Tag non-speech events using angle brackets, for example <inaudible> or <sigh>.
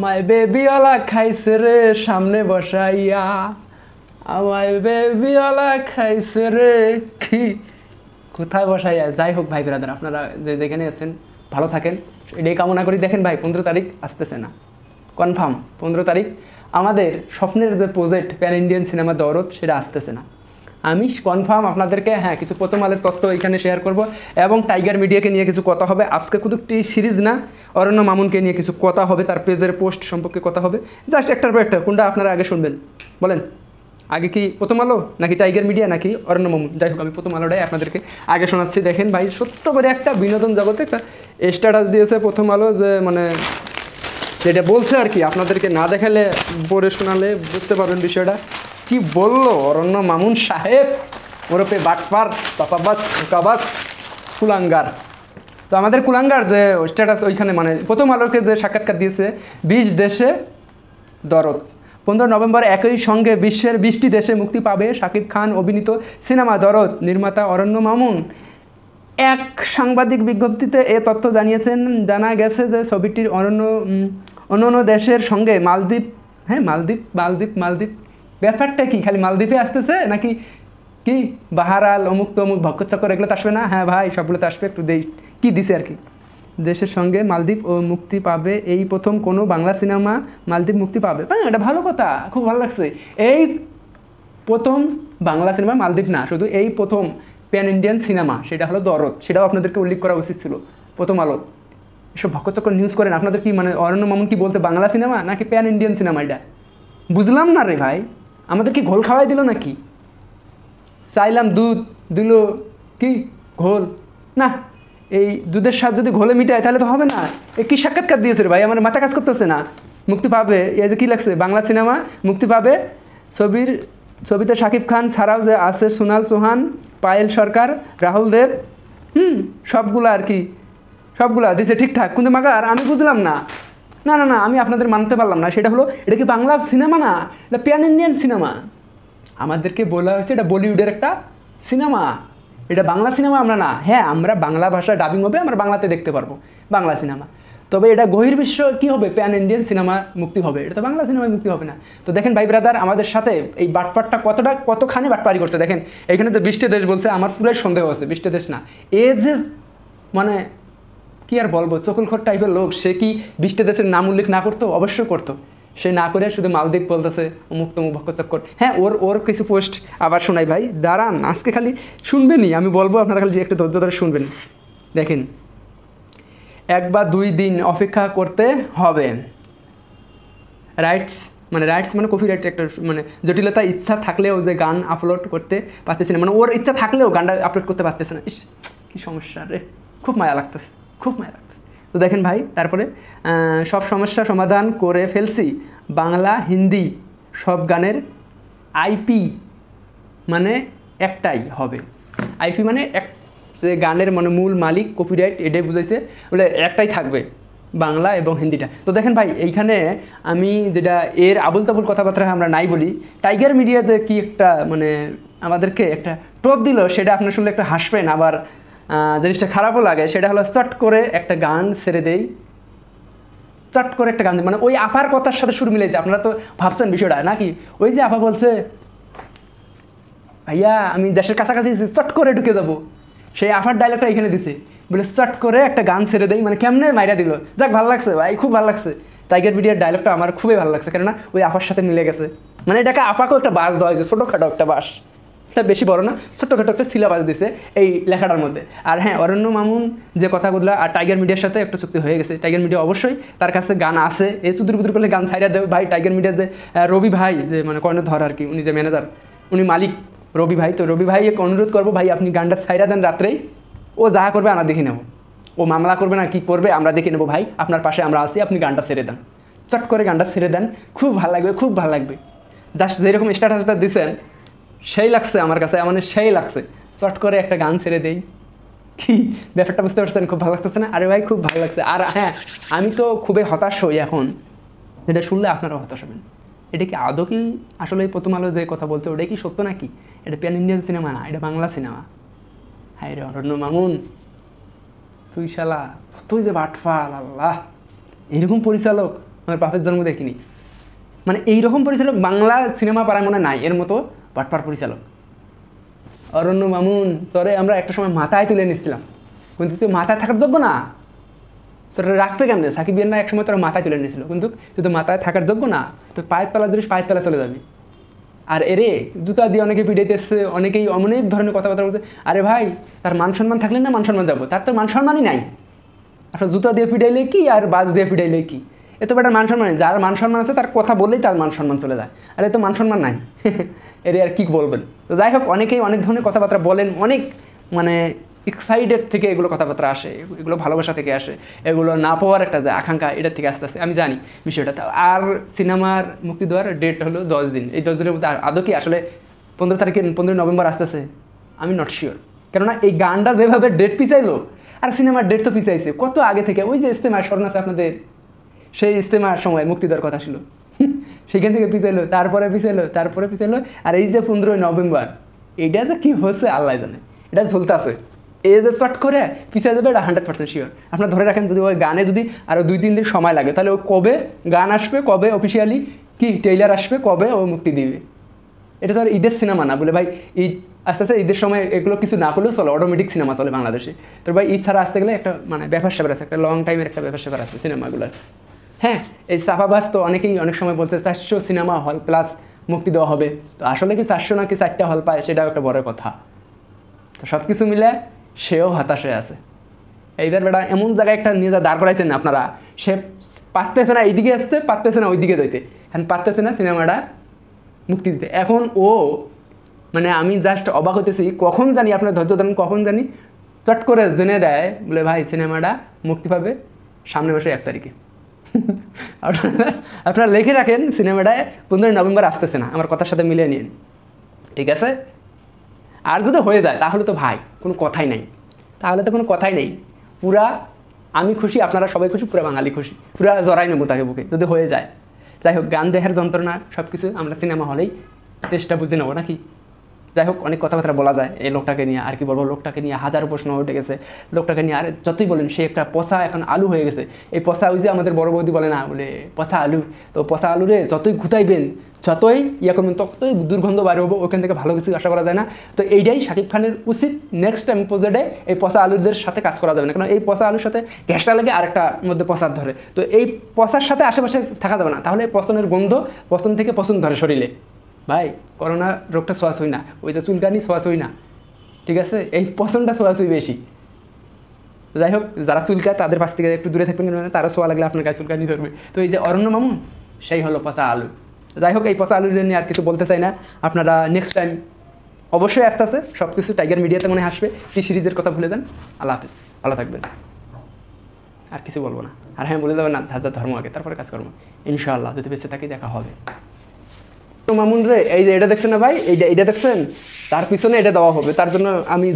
আমায় বেবিওয়ালা খাইছে রে সামনে বসাইয়া। আমায় বেবিওয়ালা খাইছে রে। কি? কোথায় বসাইয়া? যাই হোক ভাই ব্রাদার, আপনারা যে যেখানে আছেন, ভালো থাকেন। এটাই কামনা করি। দেখেন ভাই, পনেরো তারিখ আসতেছে না। কনফার্ম, পনেরো তারিখ। আমাদের স্বপ্নের যে প্রজেক্ট প্যান ইন্ডিয়ান সিনেমা দরদ সেটা আসতেছে না। আমি কনফার্ম আপনাদেরকে হ্যাঁ কিছু প্রথম আলের তথ্য এখানে শেয়ার করব এবং টাইগার মিডিয়াকে নিয়ে কিছু কথা হবে। আজকে শুধু একটি সিরিজ না, অরণ্য মামুনকে নিয়ে কিছু কথা হবে, তার পেজের পোস্ট সম্পর্কে কথা হবে। জাস্ট একটার পর একটা, কোনটা আপনারা আগে শুনবেন? বলেন। আগে কি প্রথম আলো নাকি টাইগার মিডিয়া নাকি অরণ্য মামুন? যাই হোক, আমি প্রথম আলোটাই আপনাদেরকে আগে শোনাচ্ছি। দেখেন ভাই, সত্য করে একটা বিনোদন জগতে একটা স্ট্যাটাস দিয়েছে প্রথম আলো যে মানে যেটা বলছে আর কি, আপনাদেরকে না দেখালে, পড়ে শোনালে বুঝতে পারবেন বিষয়টা। কি বলল? অরণ্য মামুন সাহেব ওরফে বাটপার, চাপাবাস কাবাস কুলাঙ্গার। তো আমাদের কুলাঙ্গার যে স্ট্যাটাস ওইখানে মানে প্রথম আলোকে যে সাক্ষাৎকার দিয়েছে, বিশ দেশে দরদ। পনেরো নভেম্বর একই সঙ্গে বিশ্বের বিশটি দেশে মুক্তি পাবে শাকিব খান, অভিনীত সিনেমা দরদ, নির্মাতা অরণ্য মামুন। এক সাংবাদিক বিজ্ঞপ্তিতে এ তথ্য জানিয়েছেন, জানা গেছে যে ছবিটির অন্যান্য অন্য দেশের সঙ্গে মালদ্বীপ হ্যাঁ মালদ্বীপ মালদ্বীপ মালদ্বীপ ব্যাপারটা কি? খালি মালদ্বীপে আসতেছে? নাকি কি? বাহারাল, অমুক তমুক ভক্কচক্কর এগুলো তো আসবে না? হ্যাঁ ভাই সবগুলো তো আসবে, একটু দেই, কী দিছে আর কি? দেশের সঙ্গে মালদ্বীপ ও মুক্তি পাবে, এই প্রথম কোনো বাংলা সিনেমা মালদ্বীপ মুক্তি পাবে। হ্যাঁ এটা ভালো কথা, খুব ভালো লাগছে। এই প্রথম বাংলা সিনেমা মালদ্বীপ না, শুধু এই প্রথম প্যান ইন্ডিয়ান সিনেমা, সেটা হলো দরদ, সেটাও আপনাদেরকে উল্লেখ করা উচিত ছিল, প্রথম আলো। এসব ভক্কচক্কর নিউজ করেন, আপনাদের কি মানে অরণ্য মামুন কি বলতে বাংলা সিনেমা নাকি প্যান ইন্ডিয়ান সিনেমা এটা? বুঝলাম না রে ভাই। আমাদের কি ঘোল খাওয়াই দিল নাকি? চাইলাম দুধ দিল কি? ঘোল। না, এই দুধের স্বাদ যদি ঘোলে মিটায় তাহলে তো হবে না। এ কি সাক্ষাৎকার দিয়েছে ভাই? আমার মাথা কাজ করতেছে না। মুক্তি পাবে। এই যে কী লাগছে? বাংলা সিনেমা, মুক্তি পাবে। ছবির, ছবিতে শাকিব খান ছাড়াও যে আছে সোনাল চৌহান, পায়েল সরকার, রাহুল দেব, হুম, সবগুলো আর কি। সবগুলা দিছে ঠিকঠাক। কিন্তু মাগার আমি বুঝলাম না। না না না, আমি আপনাদের মানতে পারলাম না। সেটা হলো, এটা কি বাংলা সিনেমা না? এটা প্যান ইন্ডিয়ান সিনেমা? আমাদেরকে বলা হয়েছে এটা বলিউডের একটা সিনেমা। এটা বাংলা সিনেমা আমরা না। হ্যাঁ আমরা বাংলা ভাষা ডাবিং হবে, আমরা বাংলাতে দেখতে পারব। বাংলা সিনেমা। তবে এটা গভীর বিশ্ব কি হবে? প্যান ইন্ডিয়ান সিনেমা মুক্তি হবে। এটা তো বাংলা সিনেমায় মুক্তি হবে না। তো দেখেন, ভাই ব্রাদার আমাদের সাথে এই বাটপাটটা কতটা, কতখানি বাটপারি করছে। দেখেন, এখানে তো বৃষ্টি দেশ বলছে, আমার পুরাই সন্দেহ আছে, বৃষ্টি দেশ না। এ যে মানে কি আর বলব? চকুলখোর টাইপের লোক। সে কি বৃষ্টি দেশের নাম উল্লেখ না করতো? অবশ্যই করতো। সে না করে শুধু মালদ্বীপ বলতেছে, অমুক তমুক ভক্কচক্কর হ্যাঁ ওর ওর কিছু পোস্ট আবার শোনাই ভাই। দাঁড়ান, আজকে খালি শুনবেনই। আমি বলব, আপনারা খালি একটু ধৈর্য ধরে শুনবেন। দেখেন, এক বা দুই দিন অপেক্ষা করতে হবে। রাইটস মানে রাইটস মানে কপি রাইট একটা মানে জটিলতা, ইচ্ছা থাকলেও যে গান আপলোড করতে পারতেছে না। মানে ওর ইচ্ছা থাকলেও গানটা আপলোড করতে পারতেছে না। ইস, কী সমস্যা রে। খুব মায়া লাগতেছে। খুব মায়া লাগতেছে তো দেখেন ভাই, তারপরে সব সমস্যা সমাধান করে ফেলছি। বাংলা, হিন্দি সব গানের আইপি মানে একটাই হবে। আইপি মানে এক, যে গানের মানে মূল মালিক কপিরাইট এটাই বুঝাইছে। বলে একটাই থাকবে, বাংলা এবং হিন্দিটা। তো দেখেন ভাই, এইখানে আমি যেটা এর আবুল তাবুল কথাবার্তা আমরা নাই বলি, টাইগার মিডিয়াতে কি একটা মানে আমাদেরকে একটা টোপ দিল, সেটা আপনার শুনলে একটু হাসবেন, আবার জিনিসটা খারাপও লাগে, সেটা হলো চট করে একটা গান ছেড়ে দেই। চট করে একটা গান মানে ওই আপার কথার সাথে সুর মিলেছে আপনারা তো ভাবছেন বিষয়টা, নাকি? ওই যে আপা বলছে, ভাইয়া, আমি দেশের কাছাকাছি চট করে ঢুকে যাব। সেই আফার ডায়লগটা এখানে দিছে। বলে, চট করে একটা গান ছেড়ে দেই। মানে কেমনে মাইরা দিল। যাক, ভালো লাগছে, ভাই, খুব ভালো লাগছে। টাইগার বিডিয়ার ডায়লগটা আমার খুবই ভালো লাগছে, কেননা ওই আফার সাথে মিলে গেছে। মানে এটাকে আপাকেও একটা বাস দেওয়া হয়েছে, ছোটোখাটো একটা বাস। এটা বেশি বড় না, ছোট্টখাটো একটা সিলেবাস দিছে এই লেখাটার মধ্যে। আর হ্যাঁ অরণ্য মামুন যে কথাগুলো আর টাইগার মিডিয়ার সাথে একটা চুক্তি হয়ে গেছে। টাইগার মিডিয়া অবশ্যই তার কাছে গান আছে। এই চুদুর বুদুর করলে গান ছাইরা দেবে ভাই, টাইগার মিডিয়ার যে রবি ভাই, যে মানে কর্ণধর আর কি, উনি যে ম্যানেজার, উনি মালিক রবি ভাই। তো রবি ভাই অনুরোধ করব, ভাই, আপনি গানটা ছাইরা দেন রাত্রেই। ও যা করবে আমরা দেখে নেব। ও মামলা করবে না, কি করবে আমরা দেখে নেব। ভাই, আপনার পাশে আমরা আছি, আপনি গানটা ছেড়ে দেন। চট করে গানটা ছেড়ে দেন। খুব ভালো লাগবে, খুব ভালো লাগবে। জাস্ট যেরকম স্ট্যাটাসটা দিছেন সেই লাগছে আমার কাছে মানে সেই লাগছে। চট করে একটা গান ছেড়ে দেই। কি? ব্যাপারটা বুঝতে পারছেন? খুব ভালো লাগতেছে না? আরে ভাই, খুব ভালো লাগছে। আর হ্যাঁ আমি তো খুবই হতাশ হই এখন। যেটা শুনলে আপনারাও হতাশ হবেন। এটা কি আদৌ কি আসলে প্রথম আলো যে কথা বলছে, ওটাই কি সত্য নাকি? এটা প্যান ইন্ডিয়ান সিনেমা না, এটা বাংলা সিনেমা হাই রে অরণ্য মামুন, তুই শালা, তুই যে বাটফাল, আল্লাহ। এরকম পরিচালক, আমার বাপের জন্ম দেখিনি। মানে এইরকম পরিচালক বাংলা সিনেমা পাড়ায় মনে নাই, এর মতো বাটপার পরিচালক। অরণ্য মামুন, তোরে আমরা একটা সময় মাথায় তুলে নিচ্ছিলাম কিন্তু তুই মাথায় থাকার যোগ্য না। তোর রাখবে কেমনে? সাকিব বিয়ান না একসময় তোর মাথায় তুলে নিয়েছিল। কিন্তু তুই তো মাথায় থাকার যোগ্য না। তুই পায়ের তলা ধরিস পায়ের তলা চলে যাবি। আর এরে, জুতা দিয়ে অনেকে পিড়াইতে এসছে, অনেকেই অনেক ধরনের কথাবার্তা বলছে। আরে ভাই, তার মান সম্মান থাকলে না মান সম্মান যাব? তার তো মান সম্মানই নাই। আসলে জুতা দিয়ে পিটাইলে কি আর বাজ দিয়ে পিটাইলে কি? এ তো একটা মান সম্মান যার মান সম্মান আছে, তার কথা বললেই তার মান সম্মান চলে যায়। আর এ তো মান সম্মান নাই। <laughs> এর, আর কি বলবেন? তো যাই হোক, অনেকেই অনেক ধরনের কথাবার্তা বলেন, অনেক মানে এক্সাইটেড থেকে এগুলো কথাবার্তা আসে, এগুলো ভালোবাসা থেকে আসে, এগুলো না পাওয়ার একটা যে আকাঙ্ক্ষা, এটার থেকে আস্তে আস্তে আমি জানি বিষয়টা। আর সিনেমার মুক্তি দেওয়ার ডেট হলো দশ দিন। এই দশ দিনের মধ্যে আদৌ কি আসলে পনেরো তারিখে পনেরোই নভেম্বর আসতেছে? আমি নট শিওর কেননা এই গানটা যেভাবে ডেট পিছাইলো, আর সিনেমার ডেট তো পিছাইছে, কত আগে থেকে? ওই যে ইস্তেমা স্মরণ আছে আপনাদের। সেই ইস্তেমার সময় মুক্তি দেওয়ার কথা ছিল। সেখান থেকে পিছাইলো, তারপরে পিছাইলো তারপরে পিছাইলো। আর এই যে পনেরোই নভেম্বর এইটা যে কী হচ্ছে আল্লাহ জানে। এটা ঝুলতে আছে এই যে চট করে পিছিয়ে যাবে, এটা হান্ড্রেড পার্সেন্ট শিওর আপনার ধরে রাখেন, যদি ওই গানে যদি আরও দুই, তিন দিন সময় লাগে, তাহলে ও কবে গান আসবে, কবে অফিসিয়ালি কি টেইলার আসবে, কবে ও মুক্তি দিবে? এটা তো আর ঈদের সিনেমা না, বলে ভাই, ঈদ, আস্তে আস্তে ঈদের সময় এগুলো কিছু না করলেও চলে অটোমেটিক সিনেমা চলে বাংলাদেশে। তো ভাই, ঈদ ছাড়া আসতে গেলে একটা মানে ব্যাপার স্যাপার আছে, একটা লং টাইমের একটা ব্যাপার স্যাপার আছে সিনেমাগুলোর। হ্যাঁ এই সাফাবাস তো অনেকেই অনেক সময় বলছে চারশো সিনেমা হল প্লাস মুক্তি দেওয়া হবে। তো আসলে কি চারশো নাকি চারটা হল পায় সেটাও একটা বড় কথা। তো সব কিছু মিলে সেও হতাশে আছে। এইবার বেটা এমন জায়গায় একটা নিয়ে যা, দাঁড় করাইছেন আপনারা। সে পারতেছে না এইদিকে আসতে, পারতেছে না ওইদিকে যাইতে। এখন পারতেছে না সিনেমাটা মুক্তি দিতে। এখন ও মানে আমি জাস্ট অবাক হতেছি কখন জানি, আপনার ধৈর্য ধরেন কখন জানি, চট করে জেনে দেয়, বলে ভাই, সিনেমাটা মুক্তি পাবে সামনে মাসে এক তারিখে। <laughs> আপনারা লিখে রাখেন, সিনেমাটায় পনেরোই নভেম্বর আসতেছে না, আমার কথার সাথে মিলিয়ে নিন। ঠিক আছে? আর যদি হয়ে যায়, তাহলে তো ভাই, কোনো কথাই নাই। তাহলে তো কোনো কথাই নেই। পুরা আমি খুশি, আপনারা সবাই খুশি, পুরা বাঙালি খুশি। পুরা জড়াই নেব তাকে বুকে, যদি হয়ে যায়। যাই হোক, গান দেহের যন্ত্রণা সব কিছু আমরা সিনেমা হলেই চেষ্টা বুঝে নেব নাকি? যাই হোক, অনেক কথাবার্তা বলা যায় এই লোকটাকে নিয়ে। আর কি বলব, লোকটাকে নিয়ে হাজারো প্রশ্ন উঠে গেছে। লোকটাকে নিয়ে আর যতই বলেন, সে একটা পচা এখন আলু হয়ে গেছে। এই পচা ওই যে আমাদের বড় বৌদি বলে না, বলে পচা আলু। তো পচা আলুরে যতই ঘুতাইবেন, যতই ইয়ে করবেন, ততই দুর্গন্ধ বার হব, ওখান থেকে ভালো কিছু আশা করা যায় না। তো এইটাই শাকিব খানের উচিত নেক্সট টাইম প্রজেক্টে এই পচা আলুদের সাথে কাজ করা যাবে না। কারণ এই পচা আলুর সাথে গ্যাসটা লেগে আরেকটা মধ্যে পচার ধরে। তো এই পচার সাথে আশেপাশে থাকা যাবে না। তাহলে পচনের গন্ধ পচন থেকে পচন ধরে শরীরে। ভাই, করোনা রোগটা ছোঁয়াছুঁই না, ওই যে চুলকানি ছোঁয়াছুঁই না, ঠিক আছে? এই পচনটা ছোঁয়াছুঁই বেশি। যাই হোক, যারা চুলকা তাদের পাশ থেকে একটু দূরে থাকবেন কেন তারা ছোঁয়া লাগলে আপনার গায়ে চুলকানি ধরবে। তো এই যে অরণ্য মামুন সেই হলো পচা আলু। যাই হোক, এই পচা আলু নিয়ে আর কিছু বলতে চাই না। আপনারা নেক্সট টাইম অবশ্যই আসতে আসে সব কিছু টাইগার মিডিয়াতে মনে আসবে। টি সিরিজের কথা ভুলে যান। আল্লাহ হাফিজ। ভালো থাকবেন। আর কিছু বলব না। আর হ্যাঁ বলে দেবেন না যার যার ধর্ম আগে, তারপরে কাজকর্ম। ইনশাআল্লাহ, যদি বেঁচে থাকি, দেখা হবে। তো মামুন রে, এই যে এটা দেখছেন না ভাই? এইটা এটা দেখছেন? তার পিছনে এটা দেওয়া হবে। তার জন্য আমি